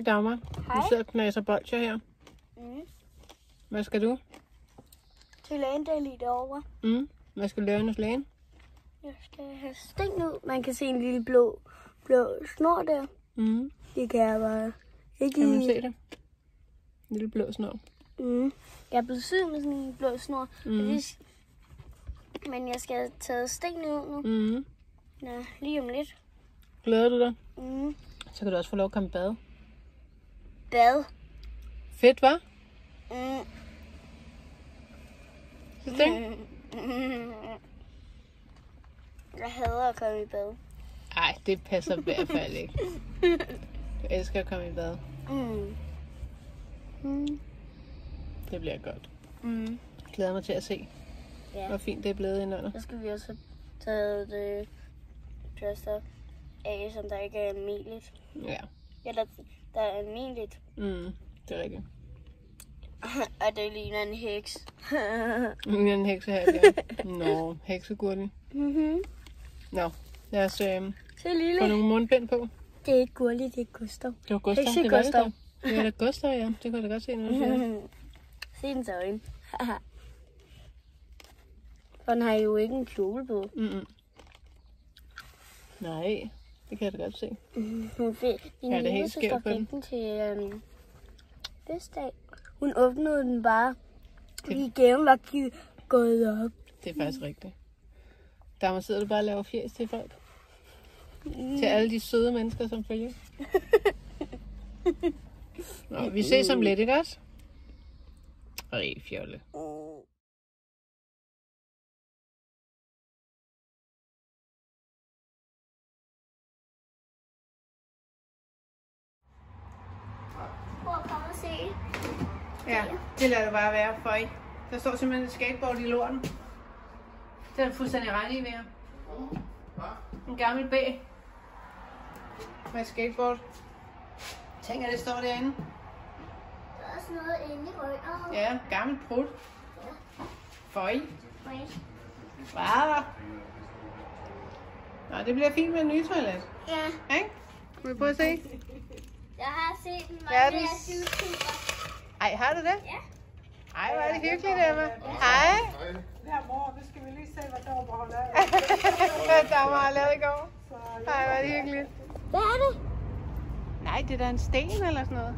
Hej Dagmar. Hej. Du sidder og knaser bolcher her. Mm. Hvad skal du? Til lægen, der er lige derovre. Mm. Hvad skal du lave hos lægen? Jeg skal have sten ud. Man kan se en lille blå, blå snor der. Mm. Det kan jeg bare ikke Kan man se det? En lille blå snor. Mm. Jeg er blevet syg med sådan en blå snor. Mm. Det- Men jeg skal have taget stenene ud nu. Mm. Ja, lige om lidt. Glæder du dig? Mm. Så kan du også få lov at komme i bad. Bad. Fedt, hva'? Mm. Synes du ikke? Jeg hader at komme i bad. Ej, det passer i hvert fald ikke. Du elsker at komme i bad. Mm. Mm. Det bliver godt. Mm. Jeg glæder mig til at se, Ja. hvor fint det er blevet indunder. Så skal vi også taget det dress af, som der ikke er almindeligt. Ja. Eller der er almindeligt. Mm. Det er rigtigt. Og det ligner en heks. Mm, en heksehat, ja. Nå, heksegurken. mm-hmm. Nå, lad os øh, få nogle mundbind på. Det er ikke Gurli, det er Gustav. Det var Gustav. Hekse det var Gustav. Det, da. det var da Gustav, ja. Det kunne jeg da godt se, når du siger det. Se dens øjne. For den har jo ikke en kjole på. Mm-mm. Nej, det kan jeg da godt se. Hun fik, Ja, det er helt skævt på den. fik den til um, festdag. Hun åbnede den bare, Det- fordi gaven var gået op. Det er faktisk rigtigt. Der sidder du bare og laver fjes til folk. Til alle de søde mennesker, som følger. Nå, vi ses om lidt, ikke også? Ej, fjolle. Prøv at komme og se. Ja, det lader du bare være for i. Der står simpelthen et skateboard i lorten. Det er fuldstændig regn i jer. En gammel B. Med et skateboard. Tænk, at det står derinde. Der er også noget inde i røret. Ja, gammel prut. Føj. Bare. Nå, det bliver fint med en ny toilet. Ja, Ikke? Må vi prøve at se? jeg har set Ja, mange af YouTuber. Ej, har du det? Ja. Ej, hvor er det hyggeligt, Emma. Hej. Ja, mor, nu skal vi lige se, hvad der var på Hvad der var lavet i går. Ej, hvor er det hyggeligt. Hvad er det? Nej, det er da en sten eller sådan noget.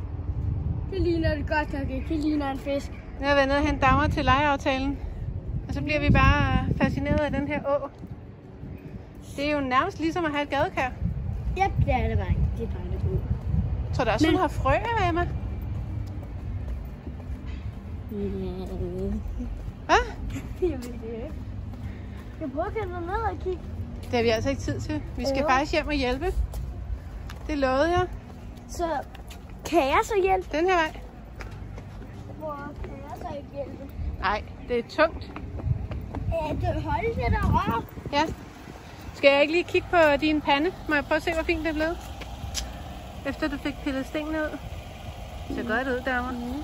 Det ligner det godt nok ikke. Det ligner en fisk. Nu har været nede og hente dammer til lejeaftalen. Og så bliver vi bare fascineret af den her å. Det er jo nærmest ligesom at have et gadekær. Ja, det er det bare ikke. Det er bare lidt ud. Tror da også, Men- hun har frøer, Emma. Hvad? Jeg ved det ikke. Jeg prøver at komme ned og kigge. Det har vi altså ikke tid til. Vi skal Jo. faktisk hjem og hjælpe. Det lovede jeg. Så kan jeg så hjælpe? Den her vej. Hvor kan jeg så ikke hjælpe? Nej, det er tungt. Ja, det holder sig derovre. Ja. Skal jeg ikke lige kigge på din pande? Må jeg prøve at se, hvor fint det er blevet? Efter du fik pillet stenene ud. Det ser godt ud, damer. Mm.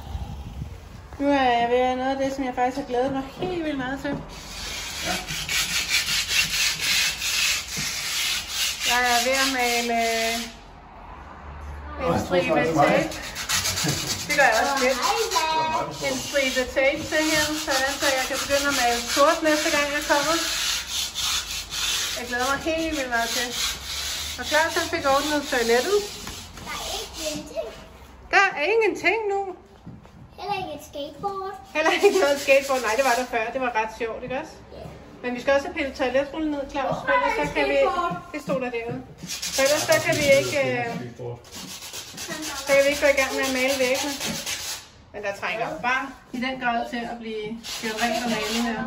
Nu er jeg ved noget af det, som jeg faktisk har glædet mig helt vildt meget til. Jeg er ved at male en stribe tape. Det gør jeg også lidt. En stribe tape til her, sådan så jeg kan begynde at male sort næste gang jeg kommer. Jeg glæder mig helt vildt meget til. Og klar, så fik ordnet toilettet. Der er ikke ingenting. Der er ingenting nu. Skateboard. Heller ikke noget skateboard. Nej, det var der før. Det var ret sjovt, ikke også? Men vi skal også have pillet toiletrullen ned, Claus. For ellers så kan vi... Det stod der derude. For ellers så kan vi ikke... øh, Så kan vi ikke gå i gang med at male væggene. Men der trænger bare i den grad til at blive gjort rent og malet her.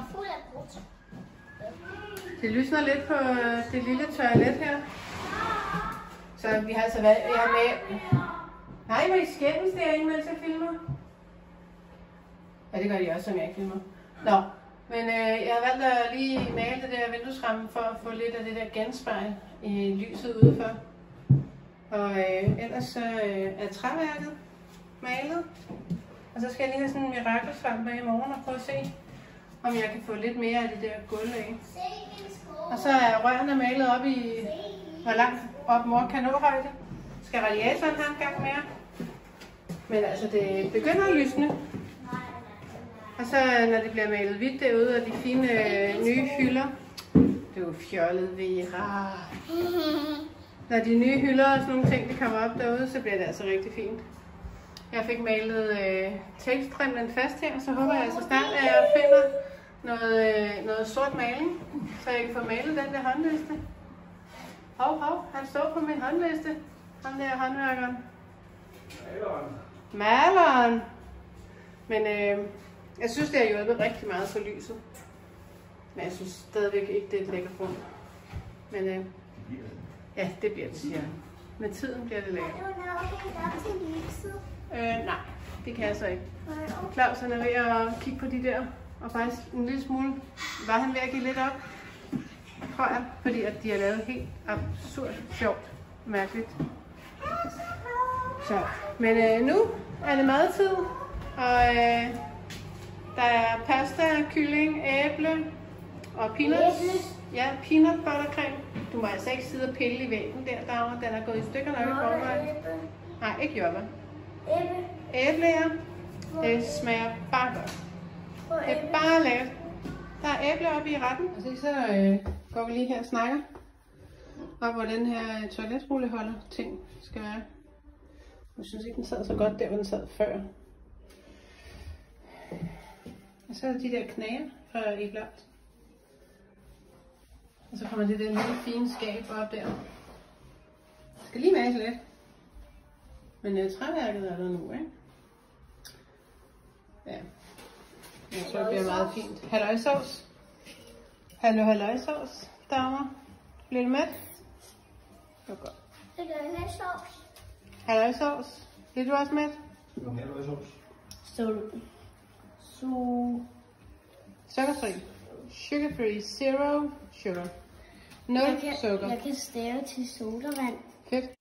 Det lysner lidt på øh, det lille toilet her. Så vi har altså været... Jeg har med... Nej, hvor I skændes derinde, mens jeg filmer. Ja, det gør de også, som jeg ikke filmer. Nå, men øh, jeg har valgt at lige male det der vinduesramme for at få lidt af det der genspejl i lyset udefor. Og øh, ellers så øh, er træværket malet. Og så skal jeg lige have sådan en mirakelsvamp med i morgen og prøve at se, om jeg kan få lidt mere af det der gulv af. Og så er rørene malet op i, hvor langt op mor kan nå højde. Skal radiatoren have en gang mere? Men altså, det begynder at lysne. Og så når det bliver malet hvidt derude, og de fine øh, nye hylder. Det er jo fjollet, Vera. Når de nye hylder og sådan nogle ting, de kommer op derude, så bliver det altså rigtig fint. Jeg fik malet øh, tapestremlen fast her, så håber jeg altså snart, at jeg finder noget, øh, noget sort maling, så jeg kan få malet den der håndliste. Hov, hov, han står på min håndliste. Ham der håndværkeren. Maleren. Men øh, jeg synes, det har hjulpet rigtig meget for lyset. Men jeg synes stadigvæk ikke, det er et lækkert rum. Men øh, ja, det bliver det, siger jeg. Med tiden bliver det lækkert. Øh, nej, det kan jeg så ikke. Claus han er ved at kigge på de der, og faktisk en lille smule var han ved at give lidt op, tror jeg, fordi at de har lavet helt absurd sjovt, mærkeligt. Så, men øh, nu er det madtid, og øh, der er pasta, kylling, æble og peanuts. Ja, peanut buttercreme. Du må altså ikke sidde og pille i væggen der, Dagmar. Den er gået i stykker nok i forvejen. Nej, ikke jordbær. Æble, ja. Det smager bare godt. Det er bare lækkert. Der er æble oppe i retten. Og så, så øh, går vi lige her og snakker om, hvor den her toiletrulleholder ting skal være. Jeg synes ikke, den sad så godt der, hvor den sad før. Og så er de der knager fra Eblot. Og så kommer det der lille fine skab op der. Jeg skal lige mase lidt. Men øh, træværket er der nu, ikke? Ja. Jeg tror, det bliver meget fint. Halløjsovs. Hallo, halløjsovs. Damer. Bliver du med? Det var godt. Halløjsovs. Bliver du også med? Så Su... Sukkerfri. Sugar free. Zero sugar. Nul jeg kan, sukker. jeg kan stave til sodavand. Fedt.